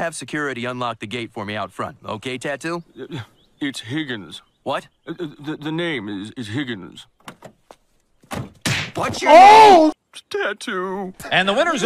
have security unlock the gate for me out front. Okay, Tattoo? It's Higgins. What? Uh, The, the name is, is Higgins. What's your Oh, Tattoo. And the winners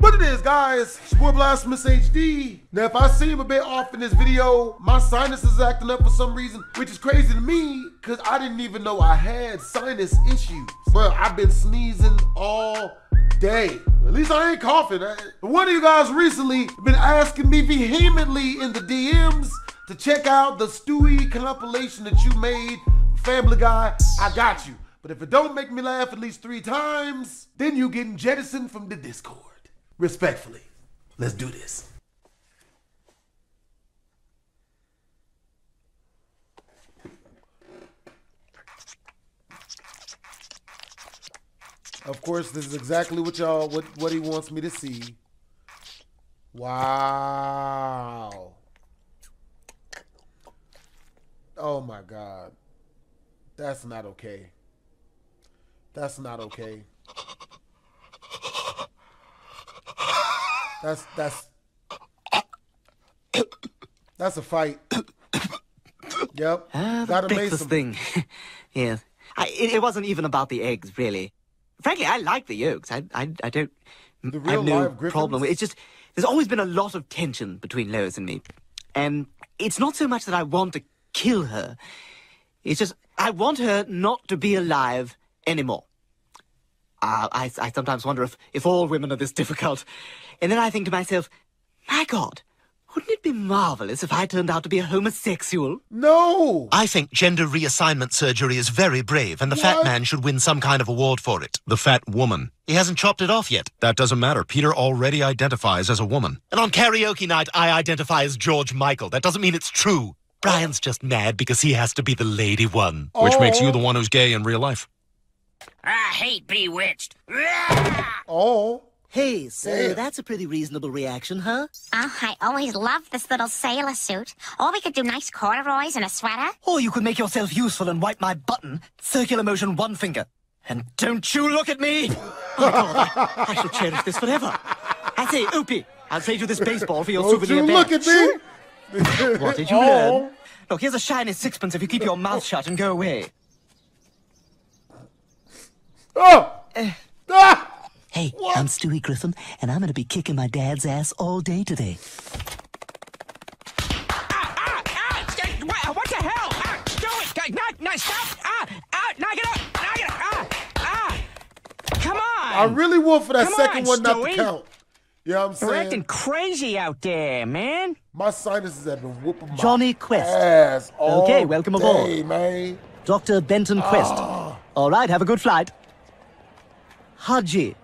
what it is, guys? It's your boy Blastphamous HD. Now, if I seem a bit off in this video, my sinus is acting up for some reason, which is crazy to me, because I didn't even know I had sinus issues. Bro, I've been sneezing all day. At least I ain't coughing. One of you guys recently been asking me vehemently in the DMs to check out the Stewie compilation that you made, Family Guy. I got you. But if it don't make me laugh at least three times, then you getting jettisoned from the Discord. Respectfully. Let's do this. Of course, this is exactly what y'all what what he wants me to see. Wow. Oh my god. That's not okay. That's not okay. That's that's that's a fight. Yep. The Gotta breakfast some. thing. yeah. I, it, it wasn't even about the eggs, really. Frankly, I like the yolks. I, I, I don't. The I have no problem. It's just there's always been a lot of tension between Lois and me, and it's not so much that I want to kill her. It's just I want her not to be alive anymore. Uh, I, I sometimes wonder if, if all women are this difficult. And then I think to myself, my God, wouldn't it be marvelous if I turned out to be a homosexual? No. I think gender reassignment surgery is very brave, and the fat man should win some kind of award for it. The fat woman. He hasn't chopped it off yet. That doesn't matter. Peter already identifies as a woman. And on karaoke night, I identify as George Michael. That doesn't mean it's true. Brian's just mad because he has to be the lady one. Which makes you the oh. one who's gay in real life. I hate Bewitched. Oh. Hey, so Damn. that's a pretty reasonable reaction, huh? Oh, I always loved this little sailor suit. Or we could do nice corduroys and a sweater. Or you could make yourself useful and wipe my button. Circular motion one finger. And don't you look at me! Oh, God, I, I shall cherish this forever. I say, Opie, I'll trade you this baseball for your Don't souvenir you badge. look at me. What did you Oh. learn? Look, here's a shiny sixpence if you keep your mouth shut and go away. Oh. Ah. Hey, I'm Stewie Griffin, and I'm gonna be kicking my dad's ass all day today. Ah, ah, st- wha- what the hell? Ah, do it! G- Knock, knock, stop! Ah, ah, knock it up! Knock it up! Ah, ah! Come on! I really want for that Come second on, one not to Stewie. count. You know what I'm You're acting crazy out there, man. My sinuses have been whooping my Jonny Quest. ass all Okay, welcome aboard. man. Dr. Benton Quest. Ah. All right, have a good flight. Hadji.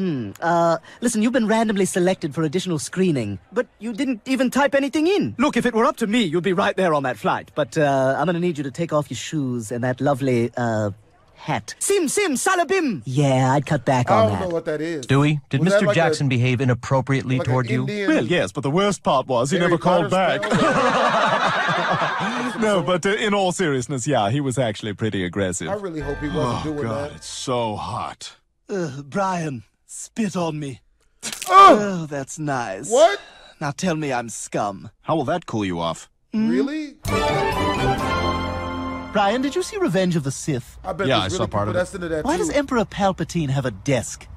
Hmm. Uh, listen, you've been randomly selected for additional screening, but you didn't even type anything in. Look, if it were up to me, you'd be right there on that flight. But uh, I'm gonna need you to take off your shoes and that lovely uh hat. Sim Sim Salabim. Yeah, I'd cut back on. that. I don't that. know what that is. Dewey, did Was Mr. like a- Jackson behave inappropriately like toward you? Well, yes, but the worst part was he Harry never called Potter back. no, but uh, in all seriousness, yeah, he was actually pretty aggressive. I really hope he wasn't oh, doing God, that. it's so hot. Ugh, Brian, spit on me. Oh, Oh, that's nice. what? Now tell me I'm scum. How will that cool you off? Hmm? Really? Brian, did you see Revenge of the Sith? I bet Yeah, there's I really saw part people of it. that's into that Why too. does Emperor Palpatine have a desk?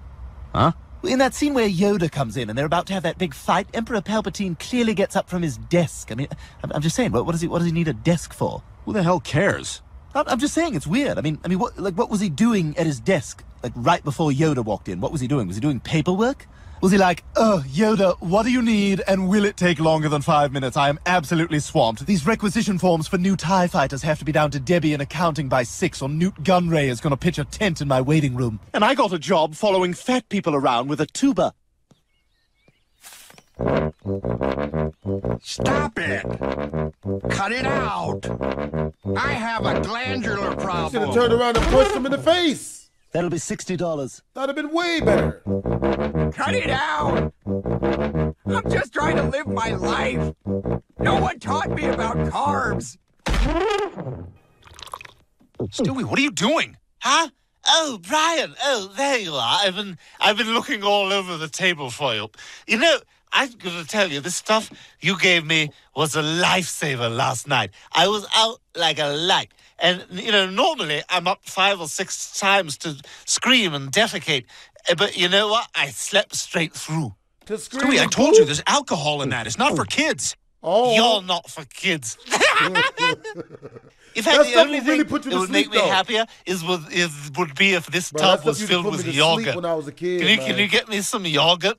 Huh? In that scene where Yoda comes in and they're about to have that big fight, Emperor Palpatine clearly gets up from his desk. I mean, I'm, I'm just saying, what, what does he what does he need a desk for? Who the hell cares? I'm, just saying, it's weird. I mean, I mean, what like what was he doing at his desk? Like right before Yoda walked in, what was he doing? Was he doing paperwork? Was he like, Oh, Yoda, what do you need, and will it take longer than five minutes? I am absolutely swamped. These requisition forms for new TIE fighters have to be down to Debbie in accounting by six, or Nute Gunray is going to pitch a tent in my waiting room. And I got a job following fat people around with a tuba. Stop it! Cut it out! I have a glandular problem. Should have turned around and punched him in the face. that'll be sixty dollars? That'd have been way better. Cut it out! I'm just trying to live my life. No one taught me about carbs. Stewie, what are you doing? Huh? Oh, Brian. Oh, there you are. I've been I've been looking all over the table for you. You know, I'm gonna tell you, this stuff you gave me was a lifesaver last night. I was out like a light. And, you know, normally I'm up five or six times to scream and defecate. Eh, But you know what? I slept straight through. To scream Stewie, I told you there's alcohol in that. It's not for kids. Oh, You're not for kids. In fact, the only really thing put you that to would make me though. happier is, would, is would be if this Bro, tub was filled with yogurt. when I was a kid, Can you, can you get me some yogurt?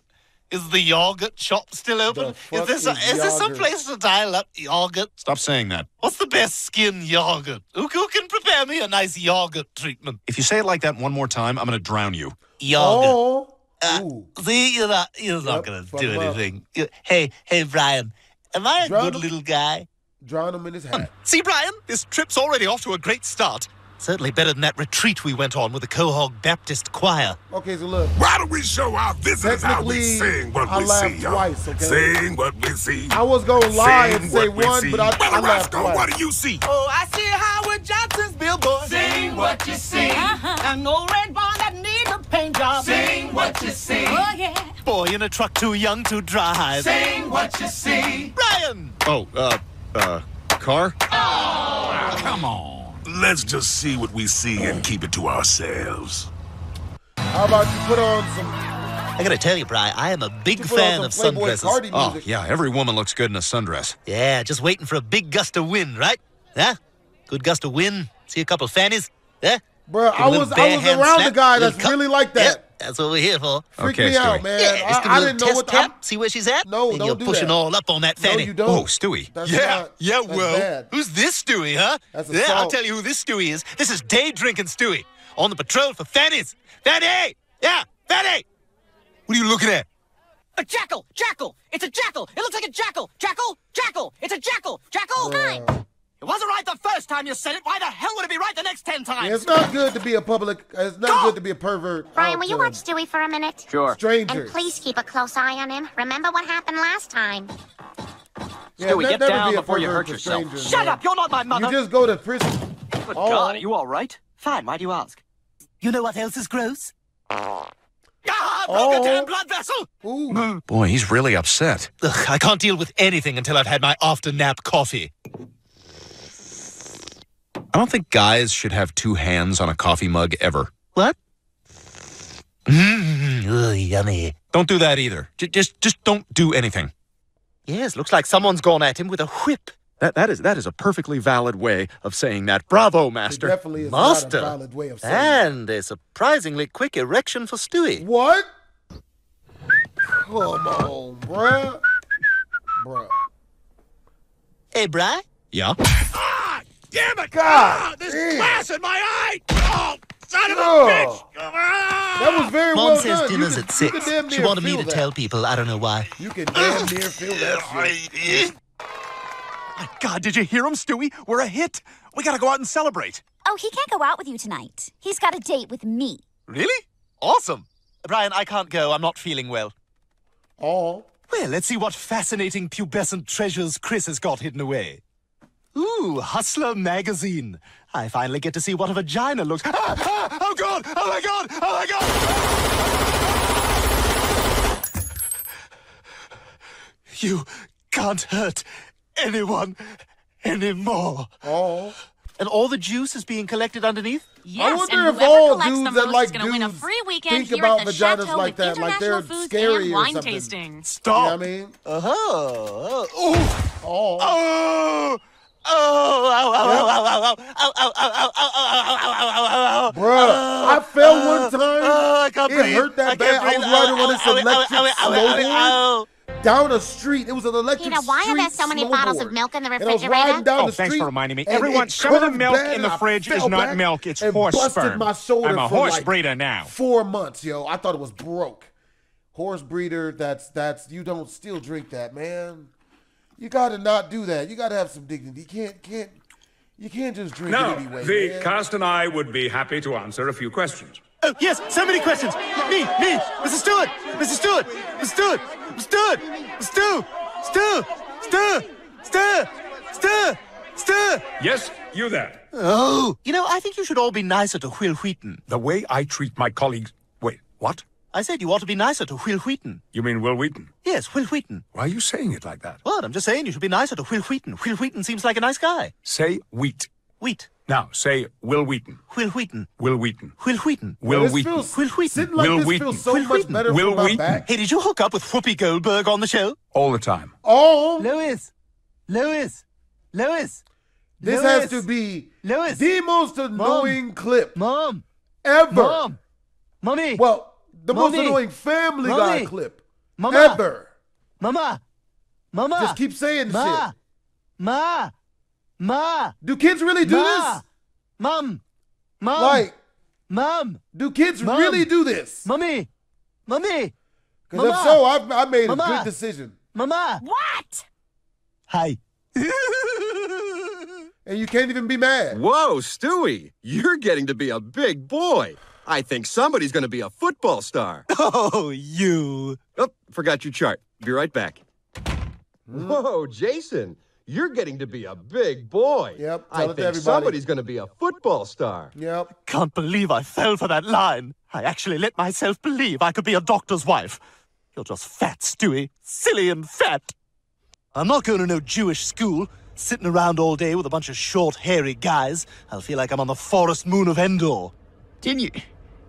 Is the yogurt shop still open? Is some, is is there some place to dial up yogurt? Stop saying that. What's the best skin yogurt? Who, who can prepare me a nice yogurt treatment? If you say it like that one more time, I'm going to drown you. Yogurt. Oh, Uh. See, you're not, you're not going to do up. anything. Hey, hey, Brian, am I a Drown good him? little guy? drown him in his hat. See, Brian, this trip's already off to a great start. Certainly better than that retreat we went on with the Quahog Baptist Choir. Okay, so look, Why don't we show our visitors how we sing what I we see, y'all? twice, okay? Sing what we see. I was gonna lie Sing and say what we one, see. but I, I Brother laughed Roscoe, twice. what do you see? Oh, I see Howard Johnson's billboard. Sing what you see. Uh-huh. An old red barn that needs a paint job. Sing what you see. Oh, yeah. Boy in a truck too young to drive. Sing what you see. Brian! Oh, uh, uh, car? Oh, Come on. Let's just see what we see and keep it to ourselves. How about you put on some, I gotta tell you, Brian, I am a big fan of Playboy sundresses. Cardi Oh, music? yeah, every woman looks good in a sundress. Yeah, just waiting for a big gust of wind, right? Huh? Good gust of wind. See a couple fannies? Yeah? Bro, Give a I little was I was around slap, the guy little that's really like that. Yep, that's what we're here for. Freak Okay, me out, man. Yeah, just give a I, I little didn't know test what tap, see where she's at. No, and don't you're do pushing that. all up on that No, fanny. you don't. Oh, Stewie. That's Yeah, not, yeah, well, bad. who's this Stewie, huh? That's yeah, I'll tell you who this Stewie is. This is day drinking Stewie, on the patrol for fannies. Fanny! Yeah, Fanny! What are you looking at? A jackal! Jackal! It's a jackal! It looks like a jackal! Jackal! Jackal! It's a jackal! Jackal! Bruh. It wasn't right the first time you said it. Why the hell would it be right the next ten times? Yeah, it's not good to be a public. It's not good to be a pervert. Brian, out will you watch Stewie for a minute? Sure. Stranger. And please keep a close eye on him. Remember what happened last time. Yeah, Stewie, get down be before you hurt yourself. strangers, Shut man. up! You're not my mother. You just go to prison. Good Oh. God, are you all right? Fine. Why do you ask? You know what else is gross? Ah, broke Oh. a damn blood vessel. Ooh. Boy, he's really upset. Ugh, I can't deal with anything until I've had my after nap coffee. I don't think guys should have two hands on a coffee mug ever. What? Mmm, ugh, yummy. Don't do that either. J- just, just don't do anything. Yes, looks like someone's gone at him with a whip. That, that is, that is a perfectly valid way of saying that. Bravo, It Master. definitely is Master. not a valid way of saying it. And a surprisingly quick erection for Stewie. What? Come on, bruh. Bruh. Hey, Bri? Yeah. Damn it! God this damn. glass in my eye! Oh, son of a bitch! Ah! That was very Mom well says done. You dinner's can- at six. She wanted me to that. tell people. I don't know why. You can damn near feel that shit. My God, did you hear him, Stewie? We're a hit. We gotta go out and celebrate. Oh, he can't go out with you tonight. He's got a date with me. Really? Awesome. Brian, I can't go. I'm not feeling well. Oh. Well, let's see what fascinating pubescent treasures Chris has got hidden away. Ooh, Hustler magazine. I finally get to see what a vagina looks. Ah, ah, oh God! Oh my God! Oh my God! You can't hurt anyone anymore. Oh. And all the juice is being collected underneath? Yes, I wonder if all dudes that like dudes think about vaginas like that, like they're scary or something. Stop. You know what I mean? Uh-huh. Oh. Oh. Oh. Oh, oh, I fell one time. it hurt that bad. I was riding on this electric snowboard down a street. It was an electric Peter, why are there so many snowboard. bottles of milk in the refrigerator? oh, the thanks for reminding me. Everyone, some of the milk in the fridge is not milk. It's horse sperm. I'm a horse like breeder now. Four months, yo. I thought it was broke. Horse breeder. That's that's. You don't still drink that, man. You gotta not do that. You gotta have some dignity. You can't can't you can't just drink Now, it anyway. the man. cast and I would be happy to answer a few questions. Oh, yes, so many questions. Me, me, Mr. Stewart, Mr. Stewart, Mr. Stewart, Mr. Stewart, Mr. Stew, Stew, Stew, Stew, Stew, Stew. Yes, you there. Oh, you know, I think you should all be nicer to Wil Wheaton. The way I treat my colleagues. Wait, what? I said you ought to be nicer to Wil Wheaton. You mean Wil Wheaton? Yes, Wil Wheaton. Why are you saying it like that? What? I'm just saying you should be nicer to Wil Wheaton. Wil Wheaton seems like a nice guy. Say wheat. Wheat. Now, say Wil Wheaton. Wil Wheaton. Wil Wheaton. Wil Wheaton. Will this Wheaton. feels- Wil Wheaton. Sitting like Will this Wheaton. feels so Will much Wheaton. better Wil Wheaton. back. Hey, did you hook up with Whoopi Goldberg on the show? All the time. Oh, Lois. Lois. Lois. this Lois. has to be Lois. the most annoying clip Mom. ever. Mom. Mommy. Well, the most annoying Family Guy clip Mama. ever. Mama. Mama. Just keep saying Ma. shit. Ma. Ma. Do kids really do Ma. this? Mom. Mom. Like, Mom. do kids Mom. really do this? Mommy. Mommy. Because if so, I've, I made a good decision. Mama. What? Hi. And you can't even be mad. Whoa, Stewie, you're getting to be a big boy. I think somebody's going to be a football star. Oh, you. Oh, forgot your chart. Be right back. Hmm? Whoa, Jason, you're getting to be a big boy. Yep, I tell it to think everybody. somebody's going to be a football star. Yep. Can't believe I fell for that line. I actually let myself believe I could be a doctor's wife. You're just fat, Stewie. Silly and fat. I'm not going to no Jewish school. Sitting around all day with a bunch of short, hairy guys. I'll feel like I'm on the forest moon of Endor. Didn't you?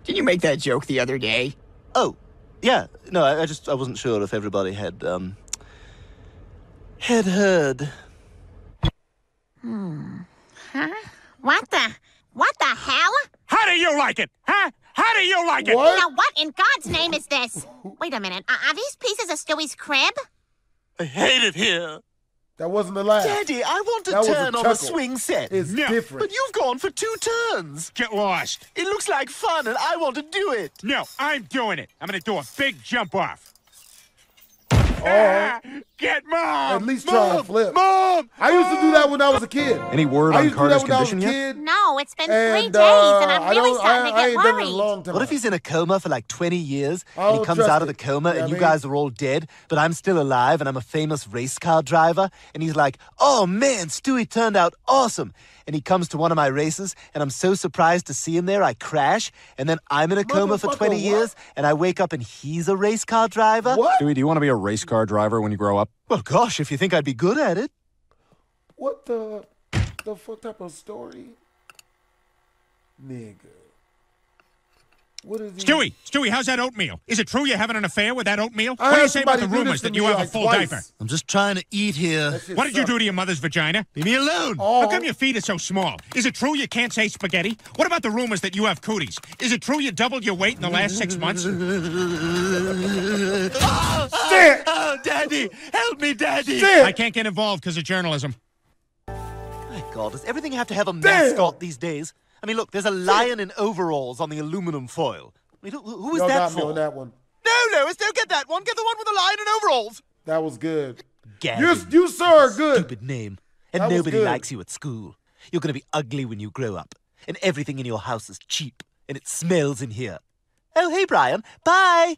Didn't you make that joke the other day? Oh, yeah. No, I, I just I wasn't sure if everybody had um had heard. Hmm. Huh? What the? What the hell? How do you like it? Huh? How do you like it? What? Now, what in God's name is this? Wait a minute. Are, are these pieces of Stewie's crib? I hate it here. That wasn't a laugh. Daddy, I want to That was a turn on chuckle. the swing set. It's no. different. But you've gone for two turns. Get lost. It looks like fun, and I want to do it. No, I'm doing it. I'm gonna do a big jump off. Oh. Get mom. At least try Mom! and flip. Mom! I used to do that when I was a kid. Any word I on used to do that Carter's when I was a condition yet? kid. No, it's been three And days, uh, and I'm really don't. starting I, I to get done it worried. a long time. What if he's in a coma for like 20 years and he comes out of the coma You know and you what guys are all dead, but I'm still alive and I'm a famous race car driver? And he's like, oh man, Stewie turned out awesome. And he comes to one of my races and I'm so surprised to see him there, I crash. And then I'm in a coma for 20 what? year,s and I wake up and he's a race car driver? What? Stewie, do you want to be a race car driver when you grow up? Well, gosh, if you think I'd be good at it. What the the fuck type of story? Nigga. What is he? Stewie, Stewie, how's that oatmeal? Is it true you're having an affair with that oatmeal? I what do you say about the rumors that you have like a full twice. diaper? I'm just trying to eat here. What did you do to your mother's vagina? Leave me alone. Oh. How come your feet are so small? Is it true you can't say spaghetti? What about the rumors that you have cooties? Is it true you doubled your weight in the last six months? Shit! Oh, Daddy! Help me, Daddy! Shit! I can't get involved because of journalism. My God, does everything have to have a mascot these days? I mean, look, there's a lion in overalls on the aluminum foil. I mean, who, who is Y'all that got me on that one. No, Lois, don't get that one. Get the one with the lion in overalls. That was good. Gavin. You, you sir, are good. Stupid name. And That was nobody good. likes you at school. You're going to be ugly when you grow up. And everything in your house is cheap. And it smells in here. Oh, hey, Brian. Bye.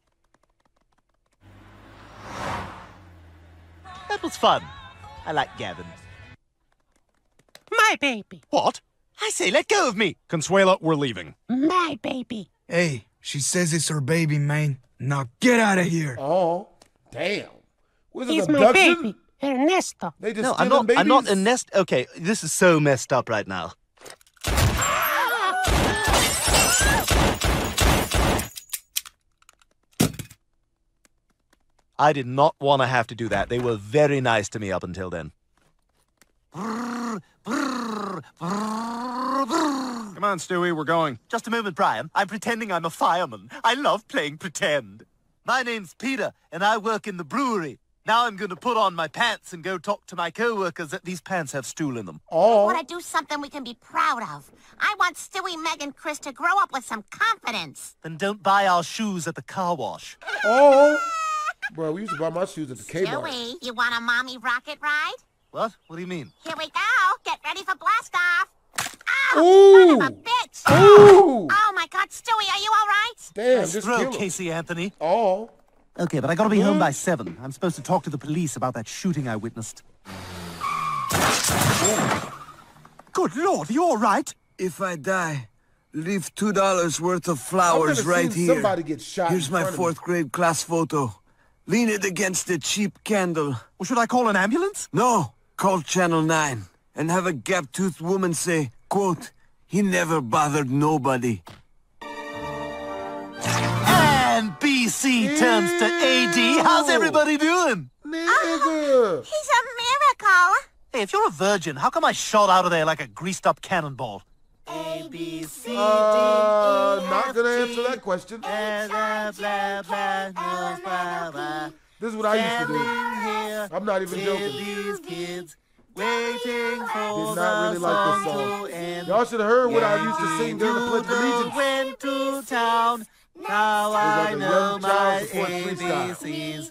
That was fun. I like Gavin. My baby. What? I say, let go of me. Consuela, we're leaving. My baby. Hey, she says it's her baby, man. Now get out of here. Oh, damn. Was it He's my baby, Ernesto. They just No, I'm stealing not. I'm not babies? a nest. Okay, this is so messed up right now. I did not want to have to do that. They were very nice to me up until then. Come on, Stewie, we're going. Just a moment, Brian. I'm pretending I'm a fireman. I love playing pretend. My name's Peter, and I work in the brewery. Now I'm going to put on my pants and go talk to my co-workers that these pants have stool in them. I Oh, want to do something we can be proud of. I want Stewie, Meg, and Chris to grow up with some confidence. Then don't buy our shoes at the car wash. oh. Bro, we used to buy my shoes at the Kmart. Stewie, you want a mommy rocket ride? What? What do you mean? Here we go. Get ready for blast off. Ah, Ooh. Ow! Son of a bitch! Ooh. Oh my God, Stewie, are you all right? Damn, Nice just throw. Casey Anthony. Oh. Okay, but I gotta be home by seven. I'm supposed to talk to the police about that shooting I witnessed. Good lord, you all right? If I die, Leave two dollars worth of flowers right seen here. somebody get shot Here's in my front of me. fourth grade class photo. Lean it against the cheap candle. Well, should I call an ambulance? No, call Channel 9 and have a gap-toothed woman say, quote, he never bothered nobody. And BC turns to AD. How's everybody doing? Nigga. He's a miracle. Hey, if you're a virgin, how come I shot out of there like a greased up cannonball? Uh, not gonna answer that question. This is what I used to do. I'm not even joking. These kids waiting for Did not really like this song. Y'all should have heard what I used to sing during the Pledge of Allegiance. Went to town. Now It was I like a know young my child support freestyle. ABCs.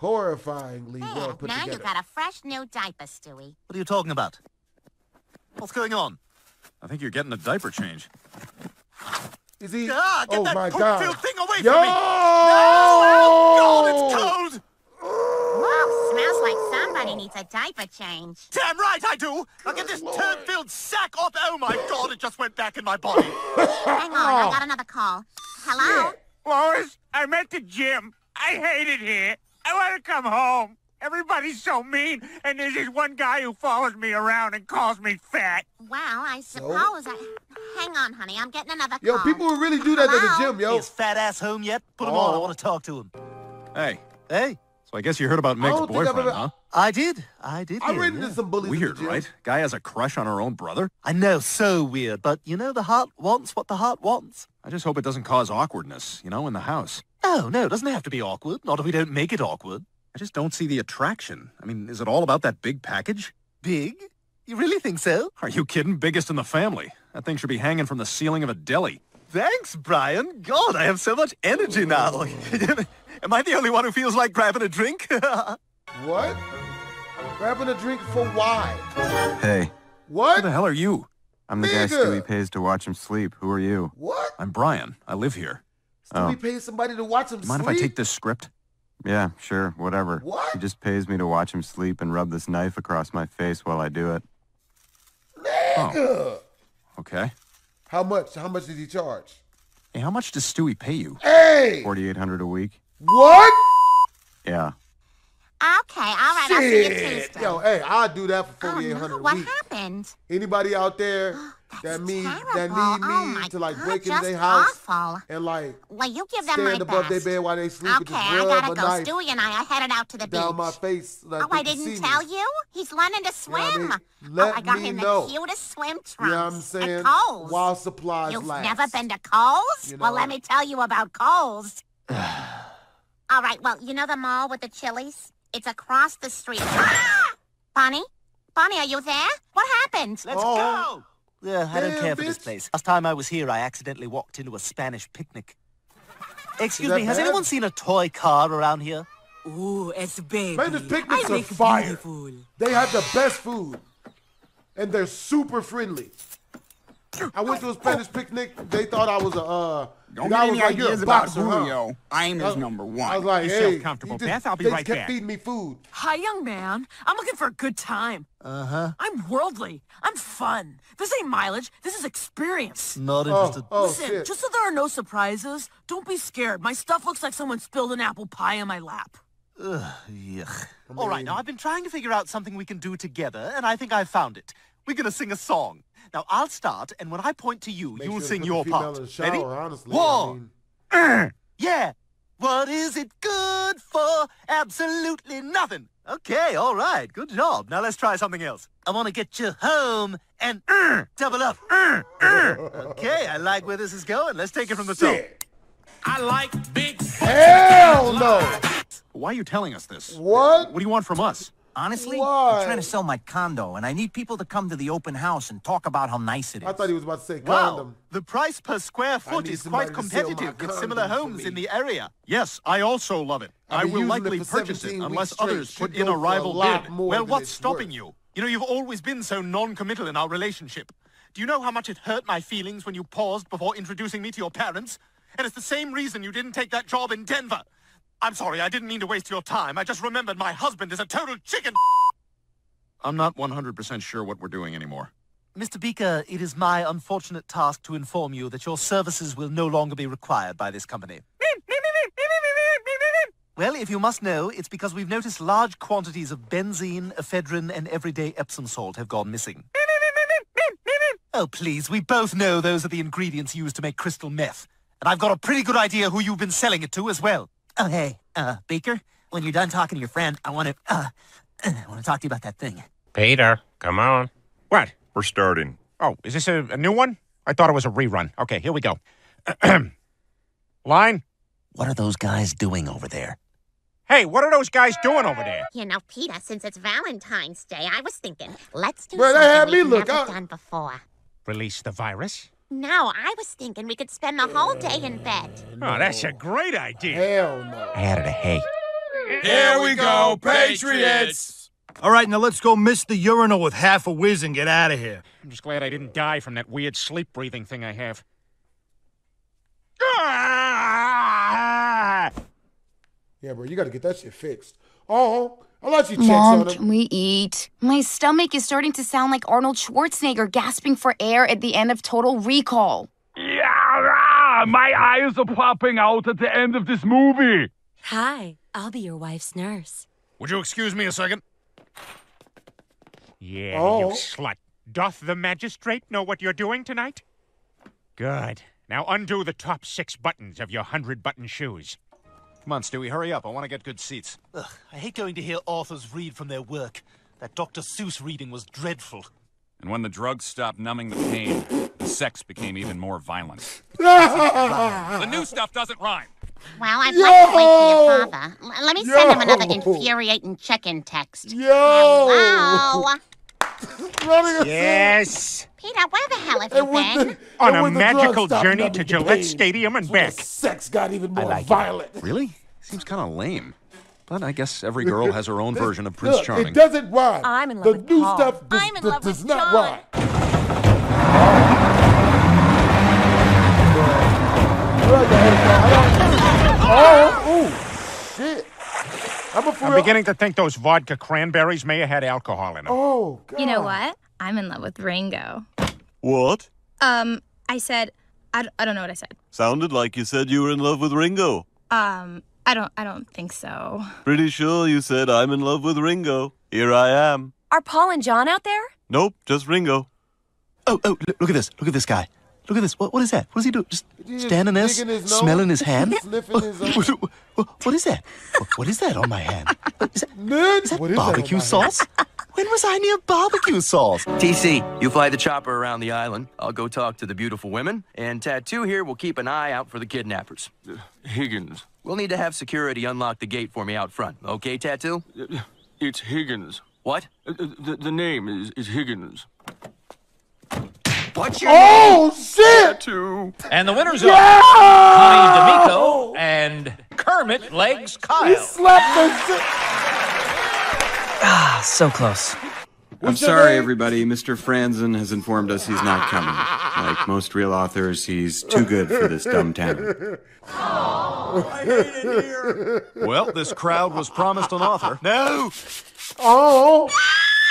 Horrifyingly well put now you together. got a fresh new diaper, Stewie. What are you talking about? What's going on? I think you're getting a diaper change. Is he? Ah, get oh that my God! thing away Yo! from me! No! God, it's cold! Whoa, smells like somebody needs a diaper change. Damn right I do! Now get this turd-filled sack off! Oh my God, it just went back in my body! Hang on, I got another call. Hello? Lois, I'm at the gym. I hate it here. I want to come home. Everybody's so mean, and there's this one guy who follows me around and calls me fat. Well, I suppose I... Hang on, honey, I'm getting another Yo, call. people will really do that at the gym, yo. Is fat ass home yet? Put him oh. on, I Oh. want to talk to him. Hey, Hey, so I guess you heard about I Meg's oh, I've boyfriend, ever- huh? I did. I did I hear, ran yeah. into some bullies Weird, right? Guy has a crush on her own brother? I know, so weird, but you know the heart wants what the heart wants. I just hope it doesn't cause awkwardness, you know, in the house. No, no, it doesn't have to be awkward. Not if we don't make it awkward. I just don't see the attraction. I mean, is it all about that big package? Big? You really think so? Are you kidding? Biggest in the family. That thing should be hanging from the ceiling of a deli. Thanks, Brian. God, I have so much energy now. Am I the only one who feels like grabbing a drink? What? Grabbing a drink for why? Hey, What? Who the hell are you? I'm the guy Stewie pays to watch him sleep. Who are you? What? I'm Brian. I live here. Stewie Oh. pay somebody to watch him mind sleep? if I take this script? Yeah, sure, whatever. What? He just pays me to watch him sleep and rub this knife across my face while I do it. Nigga. Oh. Okay. How much? How much did he charge? Hey, how much does Stewie pay you? Hey! 4800 a week? What? Yeah. Okay, all right, I'll see you Tuesday. Yo, hey, I'll do that for oh, forty eight no, what a week. happened? Anybody out there that need that need me Oh, to like God, break into their house awful. and like Well, you give them my stand above their best. bed while they sleep and Okay, just I rub gotta go. Stewie and I are headed out to the down beach. my face. Like oh, I they can didn't see tell me. you? He's learning to You know what I swim. mean? oh, Let I got me him know. the cutest swim trunks. You know what I'm saying? At Kohl's. While supplies You've last. never been to Kohl's? You well, know- let me tell you about Kohl's. All right, well, you know the mall with the Chili's? It's across the street. Ah! Bonnie? Bonnie, are you there? What happened? Let's Oh. go! Yeah, I don't Damn, care for this place. Last time I was here, I accidentally walked into a Spanish picnic. Excuse that me, has anyone seen a toy car around here? Ooh, it's big. Man, the picnics I are make fire. beautiful. They have the best food. And they're super friendly. I went to a Spanish picnic. They thought I was a uh Don't the guy get was any like, "You're ideas about boxer, huh?" Julio. I'm his number one. I was like, Yourself hey, comfortable, he just- Beth. I'll be they right just kept back. feeding me food. Hi, young man. I'm looking for a good time. Uh-huh. I'm worldly. I'm fun. This ain't mileage. This is experience. Not Oh, interested. oh Listen, shit. just so there are no surprises, don't be scared. My stuff looks like someone spilled an apple pie in my lap. Ugh, yuck. All right, now I've been trying to figure out something we can do together, and I think I've found it. We're gonna sing a song. Now I'll start, and when I point to you, Make you'll sure sing your part. in shower, Ready? honestly. I One. mean, Yeah. What is it good for? Absolutely nothing. Okay, all right. Good job. Now let's try something else. I want to get you home and uh, double up. Uh, uh. Okay, I like where this is going. Let's take it from the top. I like big. Hell no. Why are you telling us this? What? What do you want from us? Honestly, Why? I'm trying to sell my condo, and I need people to come to the open house and talk about how nice it is. I thought he was about to say Wow. condom. The price per square foot is quite somebody to sell my competitive with similar homes in the area. Yes, I also love it. I've I will likely it purchase it unless others put in a for a rival lot bid. more Well, what's stopping worth. you? You know, you've always been so non-committal in our relationship. Do you know how much it hurt my feelings when you paused before introducing me to your parents? And it's the same reason you didn't take that job in Denver. I'm sorry, I didn't mean to waste your time. I just remembered my husband is a total chicken. I'm not 100% sure what we're doing anymore. Mr. Beaker, it is my unfortunate task to inform you that your services will no longer be required by this company. Well, if you must know, it's because we've noticed large quantities of benzene, ephedrine, and everyday Epsom salt have gone missing. Oh, please, we both know those are the ingredients used to make crystal meth. And I've got a pretty good idea who you've been selling it to as well. Oh, hey, uh, Baker, when you're done talking to your friend, I want to, uh, I want to talk to you about that thing. Peter, come on. What? We're starting. Oh, is this a, a new one? I thought it was a rerun. Okay, here we go. Line? What are those guys doing over there? Hey, what are those guys doing over there? You know, Peter, since it's Valentine's Day, I was thinking, let's do Well, they had something me we've look never out. done before. Release the virus? No, I was thinking we could spend the whole day in bed. Oh, that's a great idea. Hell no. I added a hey. Here we go, Patriots! All right, now let's go miss the urinal with half a whiz and get out of here. I'm just glad I didn't die from that weird sleep breathing thing I have. Ah! Yeah, bro, you got to get that shit fixed. Oh, I'll let you check Mom, on can we eat? My stomach is starting to sound like Arnold Schwarzenegger gasping for air at the end of Total Recall. Yeah, my eyes are popping out at the end of this movie. Hi, I'll be your wife's nurse. Would you excuse me a second? Yeah, Oh. you slut. Doth the magistrate know what you're doing tonight? Good. Now undo the top six buttons of your hundred button shoes. Come on, Stewie, hurry up. I want to get good seats. Ugh, I hate going to hear authors read from their work. That Dr. Seuss reading was dreadful. And when the drugs stopped numbing the pain, the sex became even more violent. the new stuff doesn't rhyme. Well, I'd like to wait for your Yo! father. L- let me send him another infuriating check-in text. Yo! Hello? Running a Yes. Peter, where the hell have And you when been? the- On a when the drugs magical journey to the Gillette pain, Stadium and back. sex got even more like it. violent. Really? Seems kind of lame. But I guess every girl has her own version of Prince Look, Charming. It doesn't rhyme. I'm in love the with new Paul. stuff does, I'm in love does with not John. rhyme. Oh, ooh, shit. I'm a for I'm real- beginning to think those vodka cranberries may have had alcohol in them. Oh, God. You know what? I'm in love with Ringo. What? Um, I said, I, d- I don't know what I said. Sounded like you said you were in love with Ringo. Um, I don't, I don't think so. Pretty sure you said I'm in love with Ringo. Here I am. Are Paul and John out there? Nope, just Ringo. Oh, oh, look- look at this. Look at this guy. Look at this. What, what is that? What is he doing? Just He's standing there, his smelling his hand? sniffing his own. What, what- what is that? What- what is that on my hand? Is that, Nerd? is that What is that barbecue my sauce? when was I near barbecue sauce? TC, you fly the chopper around the island. I'll go talk to the beautiful women. And Tattoo here will keep an eye out for the kidnappers. Uh, Higgins. We'll need to have security unlock the gate for me out front. Okay, Tattoo? Uh, it's Higgins. What? Uh, uh, The, the name is, is Higgins. What's your Oh, shit! Two. And the winners Yeah! are Connie D'Amico and Kermit Legs He Kyle. slapped the shit. Ah, so close. I'm sorry, name? everybody. Mr. Franzen has informed us he's not coming. Like most real authors, he's too good for this dumb town. Oh, I hate it here. Well, this crowd was promised an author. No! Oh.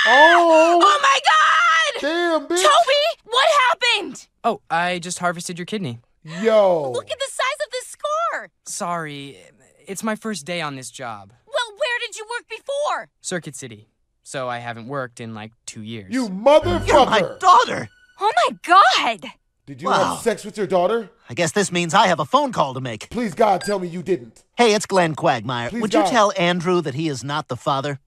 Oh. Oh my God! Damn, bitch. Toby, what happened? Oh, I just harvested your kidney. Yo. Look at the size of this scar. Sorry, it's my first day on this job. Well, where did you work before? Circuit City. So I haven't worked in like two years. You motherfucker. You're my daughter! Oh my God! Did you Wow. have sex with your daughter? I guess this means I have a phone call to make. Please, God, tell me you didn't. Hey, it's Glenn Quagmire. Please, Would you tell Andrew that he is not the father?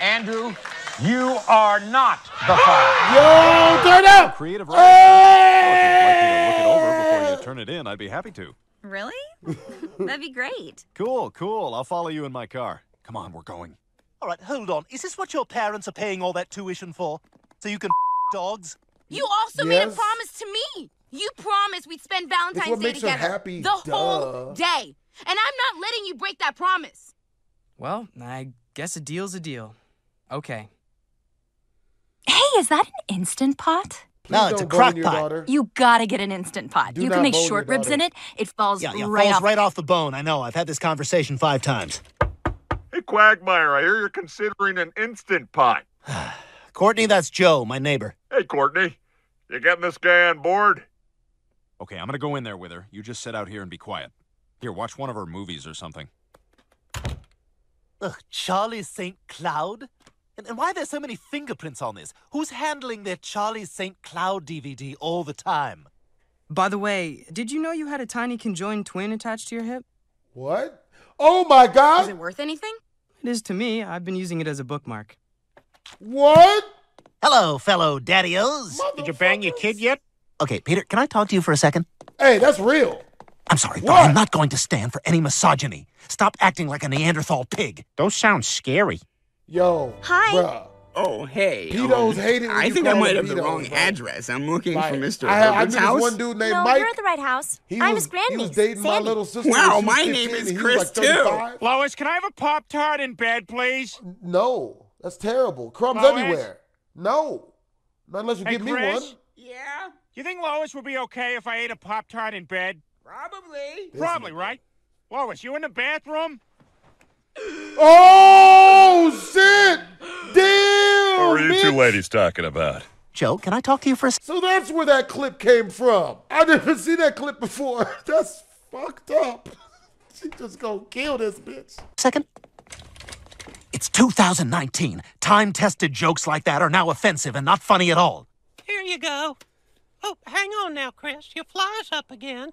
Andrew, you are not the father. Yo, turn up! Creative writing. If you'd like me to look it over before you turn it in, I'd be happy to. Really? That'd be great. Cool, cool. I'll follow you in my car. Come on, we're going. All right, hold on. Is this what your parents are paying all that tuition for? So you can dogs? You also made a promise to me. You promised we'd spend Valentine's Day together. happy, The whole day. And I'm not letting you break that promise. Well, I guess a deal's a deal. Okay. Hey, is that an instant pot? Please No, it's a crock pot. daughter. You gotta get an instant pot. Do you can make short ribs in it. It falls Yeah, yeah, right falls off. right off the bone. I know. I've had this conversation five times. Hey, Quagmire, I hear you're considering an instant pot. Courtney, that's Joe, my neighbor. Hey, Courtney, You getting this guy on board? Okay, I'm gonna go in there with her. You just sit out here and be quiet. Here, watch one of her movies or something. Ugh, Charlie St. Cloud? And, and why are there so many fingerprints on this? Who's handling their Charlie St. Cloud DVD all the time? By the way, did you know you had a tiny conjoined twin attached to your hip? What? Oh my god! Is it worth anything? It is to me. I've been using it as a bookmark. What? Hello, fellow daddios. Did you bang your kid yet? Okay, Peter, can I talk to you for a second? Hey, that's real. I'm sorry, but I'm not going to stand for any misogyny. Stop acting like a Neanderthal pig. Those sound scary. Yo. Hi. Bruh. Oh, hey. Pedos um, hate it I think I call might have the wrong bro. address. I'm looking Like, for Mr. I, I Herbert's house. this one dude named no, Mike. you're at the right house. He I'm was, his grandniece. He was dating my little sister. Wow, when she was my name is and Chris, was too. Lois, can I have a Pop Tart in bed, please? No, that's terrible. Crumbs Lois? everywhere. No, not unless you Hey, give me one. Yeah? You think Lois would be okay if I ate a Pop Tart in bed? Probably. Probably, right? Lois, you in the bathroom? Oh shit! Damn! What are you two ladies talking about? Joe, can I talk to you for a second? So that's where that clip came from. I never seen that clip before. That's fucked up. She just gonna kill this bitch. second? It's 2019. Time tested jokes like that are now offensive and not funny at all. Here you go. Oh, hang on now, Chris. Your fly's up again.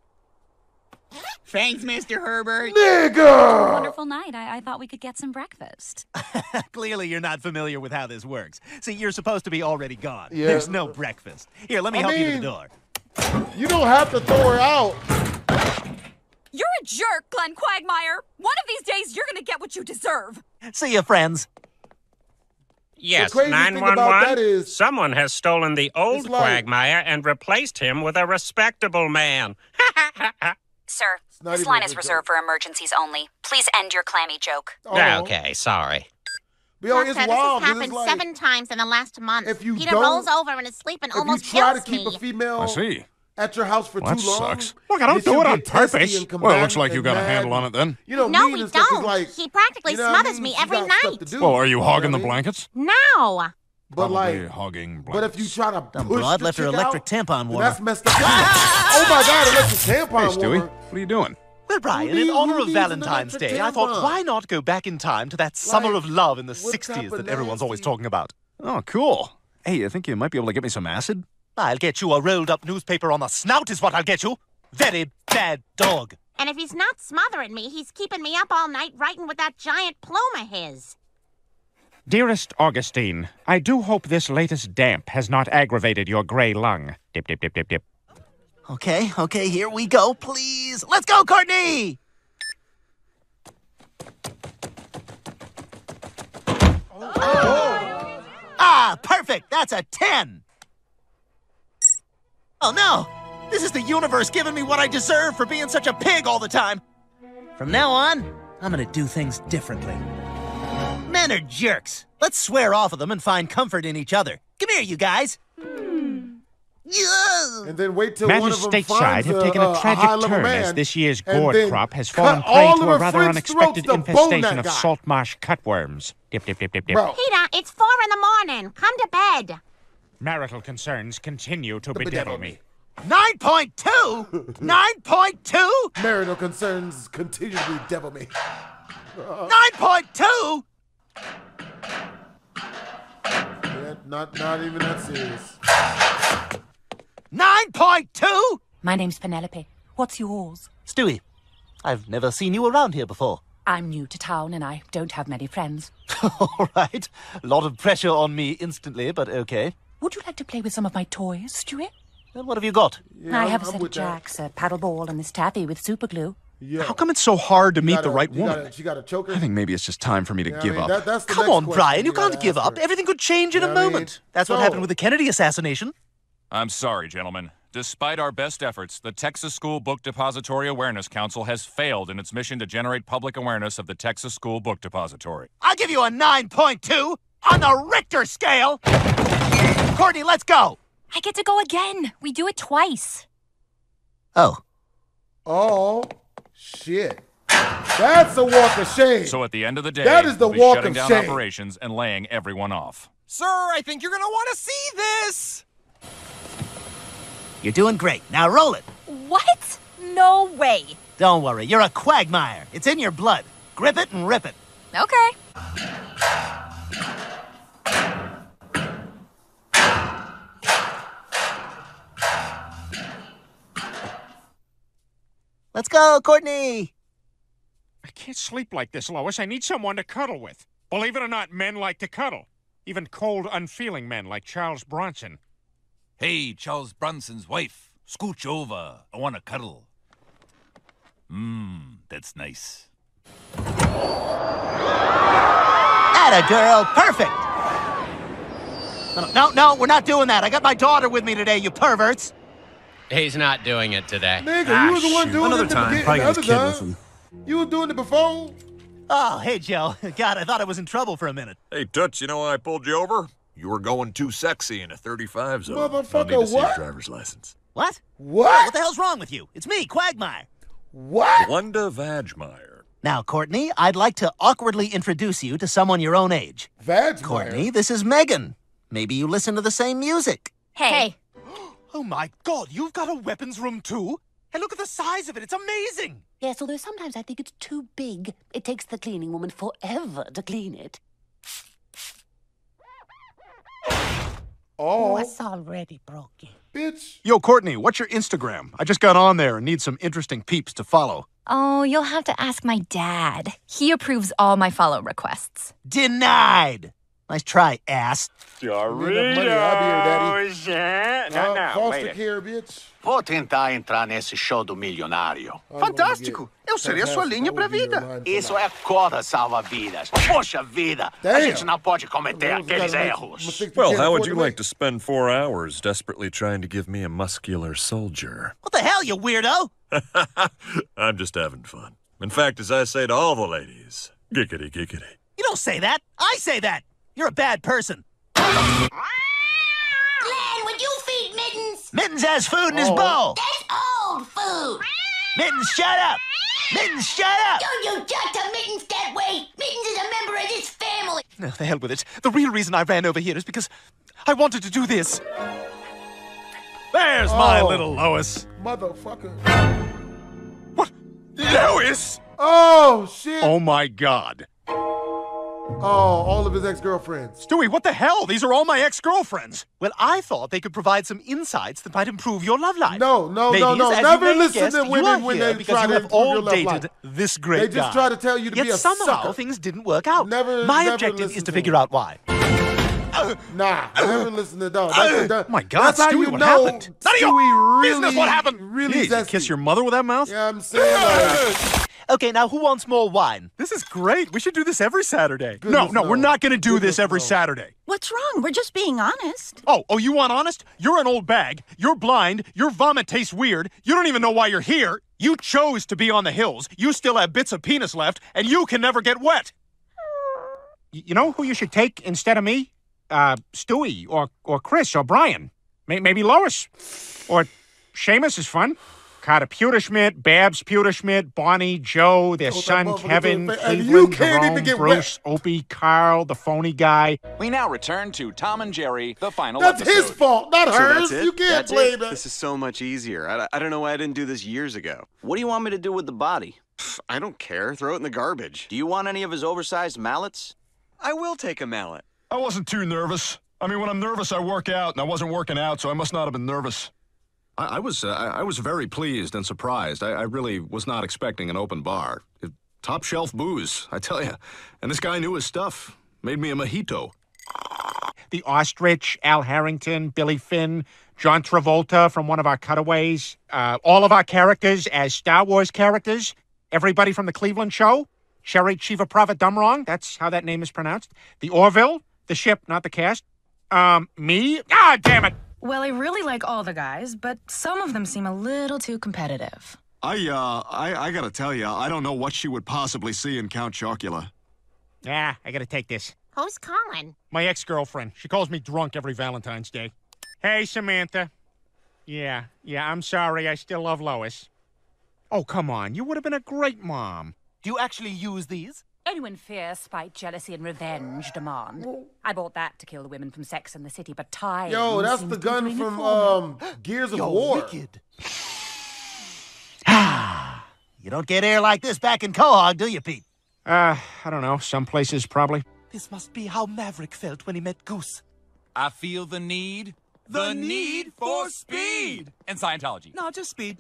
Thanks, Mr. Herbert. Nigga! Wonderful night. I, I thought we could get some breakfast. Clearly, you're not familiar with how this works. See, you're supposed to be already gone. Yeah. There's no breakfast. Here, let me I help you to the door. You don't have to throw her out. You're a jerk, Glenn Quagmire. One of these days, you're gonna get what you deserve. See you, friends. Yes, crazy thing about 911. that is- Someone has stolen the old like- Quagmire and replaced him with a respectable man. Sir, this line is good reserved for emergencies only. Please end your clammy joke. Oh. Ah, okay, sorry. Yo, Doctor, it's this wild. has 'cause happened like, seven times in the last month. If you Peter don't- rolls over in his sleep and if you almost try to keep me. a female I see. at your house for Well, too that long, sucks. Look, I don't do it on purpose. Well, it looks like you and got a handle on it then. You know, no, we and stuff 'cause, don't. Like, he practically you know what I smothers mean? me every night. to do. Well, are you know hogging what the blankets? No. But Probably like, hogging but if you blankets. try to Dumb push broad the left her electric out, tampon then warmer. That's messed up. oh my god, electric tampon Hey, Stewie, warmer. what are you doing? Well, Brian, in honor of Valentine's electric Day, I thought, why not go back in time to that summer of love in the 60s type of that everyone's always talking about? Oh, cool. Hey, I think you might be able to get me some acid? I'll get you a rolled up newspaper on the snout, is what I'll get you. Very bad dog. And if he's not smothering me, he's keeping me up all night writing with that giant plume of his. Dearest Augustine, I do hope this latest damp has not aggravated your gray lung. Dip, dip, dip, dip, dip. Okay, okay, here we go, please. Let's go, Courtney! Ah, perfect. That's a 10. Oh, no. This is the universe giving me what I deserve for being such a pig all the time. From now on, I'm going to do things differently. Men are jerks. Let's swear off of them and find comfort in each other. Come here, you guys. Hmm. And then wait till Matters one of them stateside finds have a, taken a, a a tragic high-level turn man, as this year's gourd crop has fallen prey to a rather friends' unexpected throats to bone infestation of salt marsh cutworms. Dip, dip, dip, dip, dip. Bro. Peter, it's four in the morning. Come to bed. Marital concerns continue to bedevil me. 9.2? 9.2? Marital concerns continue to devil me. 9.2? Yeah, not, not even that serious. 9.2? My name's Penelope. What's yours? Stewie, I've never seen you around here before. I'm new to town and I don't have many friends. All right. A lot of pressure on me instantly, but okay. Would you like to play with some of my toys, Stewie? And what have you got? I have a set of jacks, a paddle ball, and this taffy with super glue. Yeah. How come it's so hard to meet gotta- the right you woman? gotta- she got a choker. I think maybe it's just time for me to Yeah, I give mean, up. that- that's Come on, Brian. You gotta can't give up. her. Everything could change in You a know what I mean? moment. That's what happened with the Kennedy assassination. I'm sorry, gentlemen. Despite our best efforts, the Texas School Book Depository Awareness Council has failed in its mission to generate public awareness of the Texas School Book Depository. I'll give you a 9.2 on the Richter scale. Courtney, let's go. I get to go again. We do it twice. Oh. Oh, shit. That's a walk of shame. So at the end of the day, That is the we'll be walk shutting of down shame. operations and laying everyone off. Sir, I think you're gonna want to see this. You're doing great. Now roll it. What? No way. Don't worry, you're a quagmire. It's in your blood. Grip it and rip it. Okay. Let's go, Courtney. I can't sleep like this, Lois. I need someone to cuddle with. Believe it or not, men like to cuddle. Even cold, unfeeling men like Charles Bronson. Hey, Charles Bronson's wife. Scooch over. I want to cuddle. Mmm, that's nice. Atta girl. Perfect. No, no, no, we're not doing that. I got my daughter with me today, you perverts. He's not doing it today. Nigga, you was the ah, one doing Another it the time. begin- Probably the other time. You were doing it before. Oh, hey, Joe. God, I thought I was in trouble for a minute. Hey, Toots, you know why I pulled you over? You were going too sexy in a 35 zone. I'll Motherfucker, need to see what? a driver's license. What? What? What the hell's wrong with you? It's me, Quagmire. What? Glenda Vagmire. Now, Courtney, I'd like to awkwardly introduce you to someone your own age. Vagmire? Courtney, this is Megan. Maybe you listen to the same music. Hey. Oh my god, you've got a weapons room too? And look at the size of it, it's amazing! Yes, although sometimes I think it's too big. It takes the cleaning woman forever to clean it. Oh, oh it's already broken. bitch. Yo, Courtney, what's your Instagram? I just got on there and need some interesting peeps to follow. Oh, you'll have to ask my dad. He approves all my follow requests. Denied. Nice try, ass. Doritos. No, no, foster wait. care, bitch. Vou tentar entrar nesse show do milionário. Fantástico. Eu serei a sua linha pra vida. Isso é cora salva-vidas. Poxa vida, a Damn. gente não pode cometer aqueles erros. Well, how would you like to spend four hours desperately trying to give me a muscular soldier? What the hell, you weirdo? I'm just having fun. In fact, as I say to all the ladies, giggity giggity. You don't say that. I say that. You're a bad person. Glenn, would you feed Mittens? Mittens has food in his Oh. bowl. That's old food. Mittens, shut up. Mittens, shut up. Don't you talk to Mittens that way. Mittens is a member of this family. No, the hell with it. The real reason I ran over here is because I wanted to do this. There's my Oh. little Lois. Motherfucker. What? Lois! Oh, shit. Oh my god. Oh, all of his ex-girlfriends. Stewie, what the hell? These are all my ex-girlfriends. Well, I thought they could provide some insights that might improve your love life. No, no, no, Ladies, no. you Never listen to women when they try to have improve your all love dated life. this great They just guy. try to tell you to Yet be a somehow sucker. things didn't work out. Never- My never objective is to to figure out why. Nah, never listen to dog. That's, that, Oh my God, that's how Stewie, you what know happened? None of your Stewie really, business what happened. Really Jeez, you kiss your mother with that mouth? Yeah, I'm saying like, Okay, now who wants more wine? This is great. We should do this every Saturday. no, Goodness, no, we're not going to do Goodness, this every no. Saturday. What's wrong? We're just being honest. Oh, oh, you want honest? You're an old bag. You're blind. Your vomit tastes weird. You don't even know why you're here. You chose to be on the hills. You still have bits of penis left, and you can never get wet. Y- You know who you should take instead of me? Uh, Stewie or or Chris or Brian. May- maybe Lois or Seamus is fun. Carter Pewterschmidt, Babs Pewterschmidt, Bonnie, Joe, their Told that son Kevin, to- and Cleveland, you can't Jerome, even get Bruce, Opie, Carl, the phony guy. We now return to Tom and Jerry, the final That's episode. his fault, not So hers. that's it? You can't That's blame it? that. This is so much easier. I, I don't know why I didn't do this years ago. What do you want me to do with the body? I don't care. Throw it in the garbage. Do you want any of his oversized mallets? I will take a mallet. I wasn't too nervous. I mean, when I'm nervous, I work out, and I wasn't working out, so I must not have been nervous. I, I was, uh, I was very pleased and surprised. I, I really was not expecting an open bar. It- top shelf booze, I tell you. And this guy knew his stuff. Made me a mojito. The Ostrich, Al Harrington, Billy Finn, John Travolta from one of our cutaways, uh, all of our characters as Star Wars characters, everybody from the Cleveland show, Sherry Chiva Prava Dumrong, that's how that name is pronounced, the Orville, the ship, not the cast, um, me, ah, damn it, Well, I really like all the guys, but some of them seem a little too competitive. I, uh, I, I gotta tell you, I don't know what she would possibly see in Count Chocula. Yeah, I gotta take this. Who's calling? My ex-girlfriend. She calls me drunk every Valentine's Day. Hey, Samantha. Yeah, yeah, I'm sorry. I still love Lois. Oh, come on. You would have been a great mom. Do you actually use these? Only when fear, spite, jealousy, and revenge demand. I bought that to kill the women from Sex and the City, but time. Yo, that's the gun from um Gears of Yo, War. wicked. You don't get air like this back in Quahog, do you, Pete? Uh, I don't know. Some places probably. This must be how Maverick felt when he met Goose. I feel the need. The need for speed. And Scientology. No, just speed.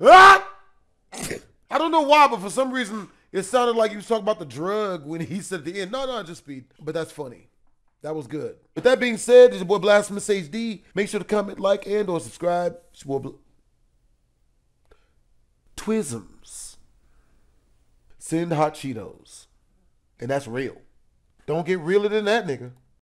Ah! I don't know why, but for some reason it sounded like he was talking about the drug when he said the end, no, no, just speed. But that's funny. That was good. With that being said, this is your boy Blastphamous HD. Make sure to comment, like, and or subscribe. It's your boy Twisms. Send hot Cheetos. And that's real. Don't get realer than that, nigga.